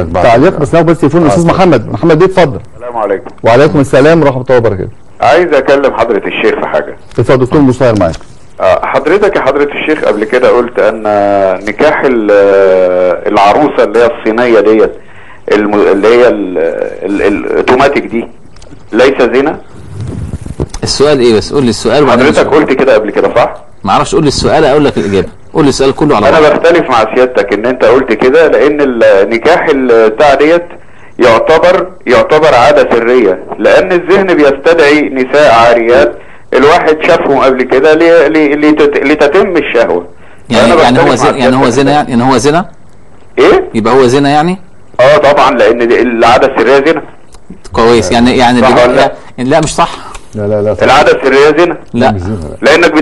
لك بعد. تعليق بس ناخد بس تليفون الأستاذ اتفضل. محمد. محمد بيه اتفضل. السلام عليكم. وعليكم السلام ورحمة الله وبركاته. عايز أكلم حضرة الشيخ في حاجة. اتفضل دكتور مصير معاك. آه، حضرتك يا حضرة الشيخ قبل كده قلت أن نكاح آه، العروسة اللي هي الصينية ديت اللي هي ال- ال- الأوتوماتيك دي ليس زنا؟ السؤال إيه بس؟ قول لي السؤال حضرتك. قلت كده قبل كده صح؟ ما أعرفش قول لي السؤال أقول لك الإجابة. قول لي السؤال كله على أنا بعض. بختلف مع سيادتك إن أنت قلت كده لأن النكاح ال- بتاع ديت يعتبر يعتبر عادة سرية لأن الذهن بيستدعي نساء عاريات الواحد شافهم قبل كده لتتم الشهوة. يعني يعني هو مع زنا يعني هو. زنا يعني يعني هو زنا؟ إيه؟ يبقى هو زنا يعني؟ آه طبعا لأن العادة السرية زنا. كويس يعني يعني لا؟ لا, مش صح. لا لا لا العادة السرية زنا؟ لا. مش زنا، لا. لانك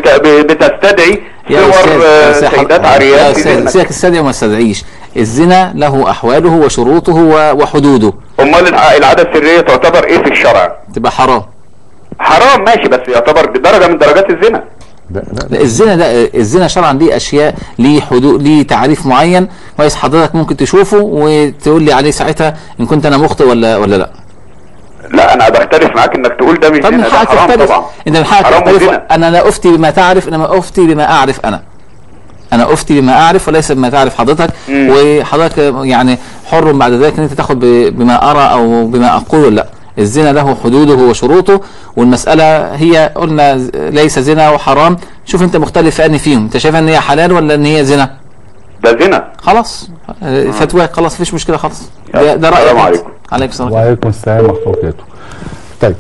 بتستدعي صور آه، يا أستاذ سيدات. ذهنك. سيبك السادة وما استدعيش. الزنا له أحواله وشروطه وحدوده. أمال الع- العادة السرية تعتبر إيه في الشرع؟ تبقى حرام. حرام ماشي بس يعتبر درجة من درجات الزنا. لا لا لا. الزنا ده الزنا شرعا ليه أشياء ليه حدود ليه تعريف معين كويس حضرتك ممكن تشوفه وتقول لي عليه ساعتها إن كنت أنا مخطئ ولا ولا لا. لا أنا بختلف معاك إنك تقول ده مش طب من زنا ده حرام تختلف طبعا. انت من حقك حرام تختلف وزنا. أنا لا افتي بما تعرف انما افتي بما أعرف أنا. أنا افتي بما أعرف وليس بما تعرف حضرتك. مم. وحضرتك يعني حر بعد ذلك إن أنت تاخد بما أرى أو بما أقول. لا. الزنا له حدوده وشروطه والمسألة هي قلنا ليس زنا وحرام. شوف أنت مختلف في أنهي فيهم. أنت شايف ان هي حلال ولا إن هي زنا؟ ده زنا. خلاص. فتواك خلاص مفيش مشكلة خلاص. ده. ده رأيك السلام أنت. عليكم. عليكم السلام. وعليكم السلام ورحمة الله وبركاته. 但